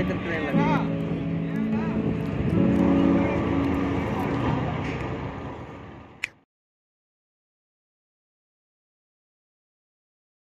इधर ट्रेन लगेगी